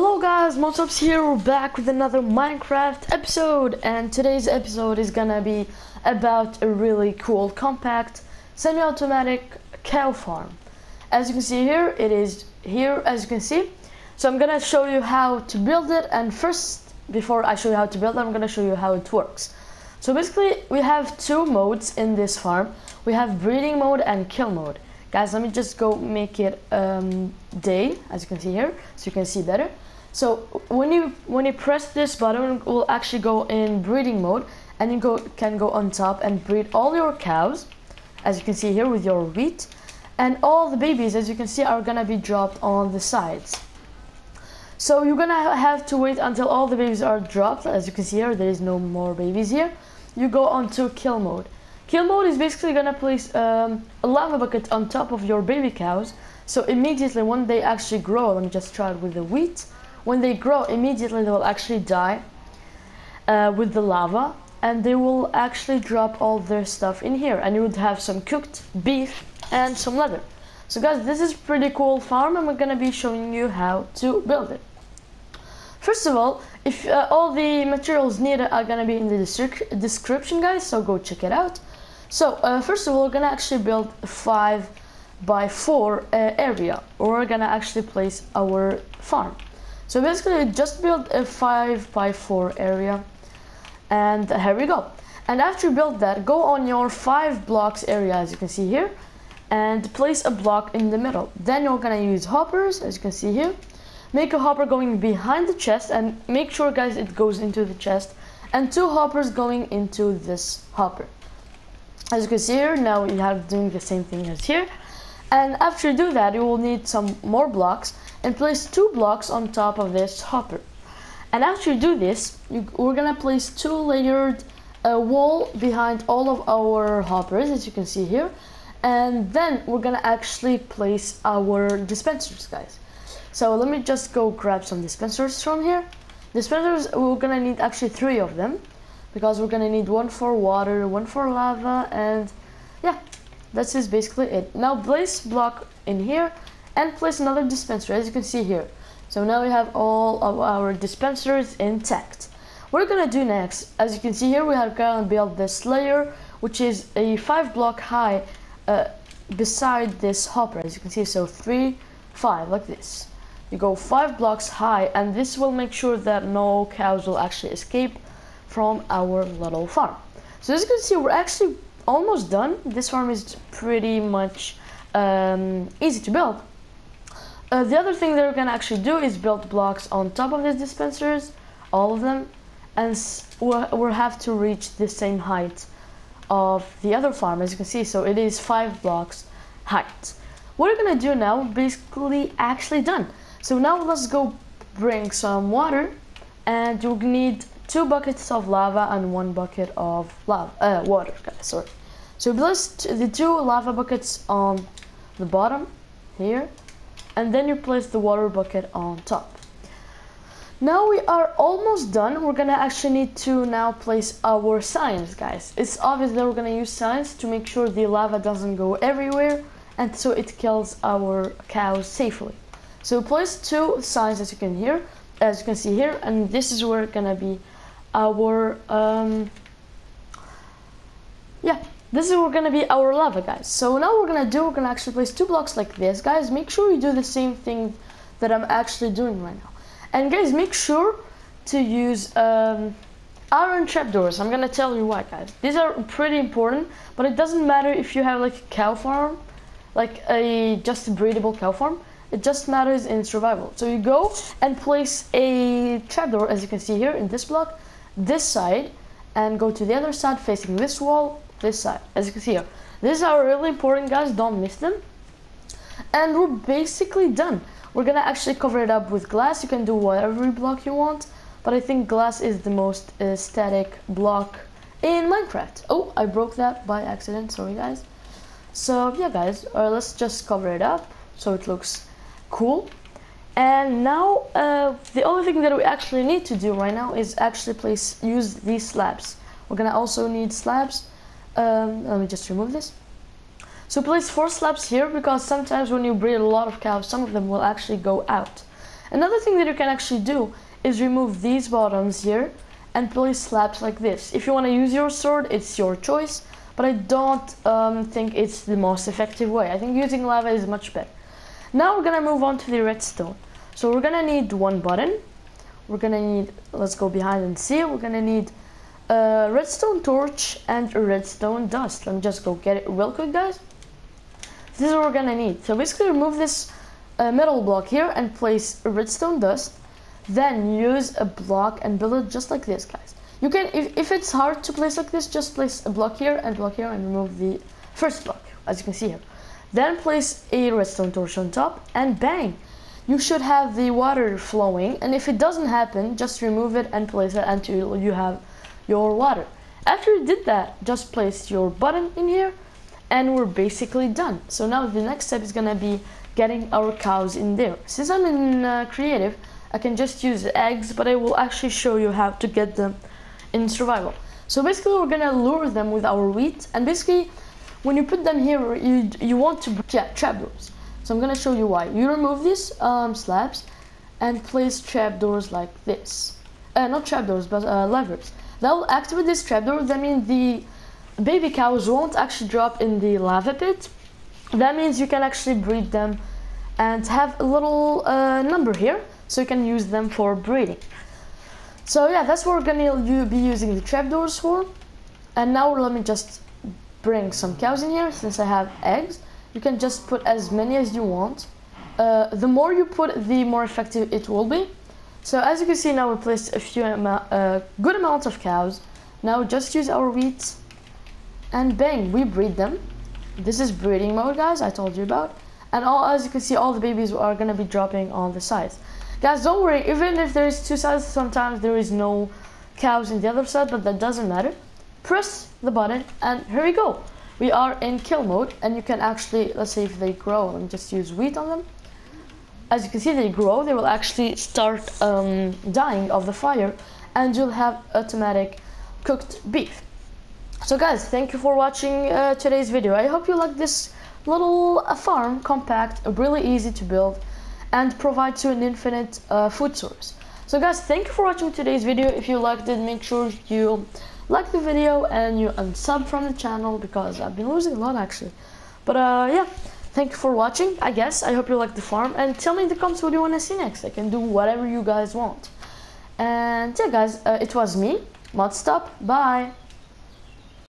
Hello guys, Modstop here, we're back with another Minecraft episode and today's episode is gonna be about a really cool compact semi-automatic cow farm. As you can see here, it is here as you can see. So I'm gonna show you how to build it and first, before I show you how to build it, I'm gonna show you how it works. So basically, we have two modes in this farm. We have breeding mode and kill mode. Guys, let me just go make it um, day, as you can see here, so you can see better. So when you when you press this button, it will actually go in breeding mode, and you go can go on top and breed all your cows, as you can see here with your wheat, and all the babies, as you can see, are gonna be dropped on the sides. So you're gonna have to wait until all the babies are dropped. As you can see here, there is no more babies here. You go on to kill mode. Kill mode is basically gonna place um, a lava bucket on top of your baby cows. So immediately when they actually grow, let me just try it with the wheat. When they grow, immediately they will actually die uh, with the lava and they will actually drop all their stuff in here and you would have some cooked beef and some leather. So guys, this is pretty cool farm and we're gonna be showing you how to build it. First of all, if uh, all the materials needed are gonna be in the description guys, so go check it out. So uh, first of all, we're gonna actually build a five by four uh, area. We're gonna actually place our farm. So basically, just build a five by four area, and here we go. And after you build that, go on your five blocks area, as you can see here, and place a block in the middle. Then you're gonna use hoppers, as you can see here. Make a hopper going behind the chest, and make sure, guys, it goes into the chest, and two hoppers going into this hopper. As you can see here, now we have doing the same thing as here. And after you do that, you will need some more blocks and place two blocks on top of this hopper. And after you do this, you, we're gonna place two layered uh, wall behind all of our hoppers, as you can see here. And then we're gonna actually place our dispensers, guys. So let me just go grab some dispensers from here. Dispensers, we're gonna need actually three of them because we're gonna need one for water, one for lava, and yeah, that's just basically it. Now place block in here and place another dispenser as you can see here. So now we have all of our dispensers intact. What we're gonna do next, as you can see here, we are gonna build this layer, which is a five block high uh, beside this hopper, as you can see. So three, five, like this. You go five blocks high, and this will make sure that no cows will actually escape from our little farm. So as you can see, we're actually almost done. This farm is pretty much um, easy to build. Uh, the other thing that we're gonna actually do is build blocks on top of these dispensers, all of them, and we'll, have to reach the same height of the other farm, as you can see. So it is five blocks height. What we're gonna do now, basically actually done. So now let's go bring some water, and you'll need two buckets of lava and one bucket of lava, uh, water, guys, sorry. So place the two lava buckets on the bottom here, and then you place the water bucket on top. Now we are almost done. We're gonna actually need to now place our signs, guys. It's obvious that we're gonna use signs to make sure the lava doesn't go everywhere, and so it kills our cows safely. So place two signs as you can hear, as you can see here, and this is where it's gonna be our um, yeah this is we're gonna be our lava guys. So now we're gonna do we're gonna actually place two blocks like this guys. Make sure you do the same thing that I'm actually doing right now. And guys make sure to use um, iron trapdoors I'm gonna tell you why guys. These are pretty important but it doesn't matter if you have like a cow farm like a just a breedable cow farm. It just matters in survival. So you go and place a trapdoor as you can see here in this block this side and go to the other side facing this wall this side as you can see here. These are really important guys. Don't miss them. And we're basically done. We're gonna actually cover it up with glass. You can do whatever block you want but I think glass is the most aesthetic block in Minecraft. Oh I broke that by accident. Sorry guys. So yeah guys uh, let's just cover it up so it looks cool and now uh, the only thing that we actually need to do right now is actually place use these slabs we're gonna also need slabs um, let me just remove this so place four slabs here because sometimes when you breed a lot of cows some of them will actually go out Another thing that you can actually do is remove these bottoms here and place slabs like this. If you want to use your sword, it's your choice, but I don't um, think it's the most effective way. I think using lava is much better. Now we're gonna move on to the redstone. So we're gonna need one button. We're gonna need, let's go behind and see, we're gonna need a redstone torch and a redstone dust. Let me just go get it real quick, guys. This is what we're gonna need. So basically remove this uh, metal block here and place redstone dust. Then use a block and build it just like this, guys. You can, if, if it's hard to place like this, just place a block here and block here and remove the first block, as you can see here. Then place a redstone torch on top and bang! You should have the water flowing and if it doesn't happen, just remove it and place it until you have your water. After you did that, just place your button in here and we're basically done. So now the next step is gonna be getting our cows in there. Since I'm in uh, creative, I can just use eggs, but I will actually show you how to get them in survival. So basically we're gonna lure them with our wheat and basically when you put them here, you, you want to yeah, trapdoors. So I'm gonna show you why. You remove these um, slabs and place trapdoors like this. Uh, not trapdoors, but uh, levers. That will activate this trapdoor. That means the baby cows won't actually drop in the lava pit. That means you can actually breed them and have a little uh, number here so you can use them for breeding. So yeah, that's what we're gonna be using the trapdoors for. And now let me just bring some cows in here since I have eggs. You can just put as many as you want. Uh, the more you put, the more effective it will be. So as you can see now we placed a few uh, good amount of cows. Now just use our wheat and bang, we breed them. This is breeding mode guys, I told you about. And all, as you can see, all the babies are gonna be dropping on the sides. Guys, don't worry, even if there is two sides, sometimes there is no cows in the other side, but that doesn't matter. Press the button and here we go. We are in kill mode and you can actually, let's say if they grow, let me just use wheat on them. As you can see they grow they will actually start um, dying of the fire and you'll have automatic cooked beef. So guys thank you for watching uh, today's video. I hope you like this little uh, farm compact really easy to build and provides you an infinite uh, food source. So guys thank you for watching today's video. If you liked it make sure you like the video and you unsub from the channel because I've been losing a lot actually but uh, yeah thank you for watching, I guess. I hope you like the farm. And tell me in the comments what you want to see next. I can do whatever you guys want. And yeah, guys, uh, it was me, Modstop. Bye.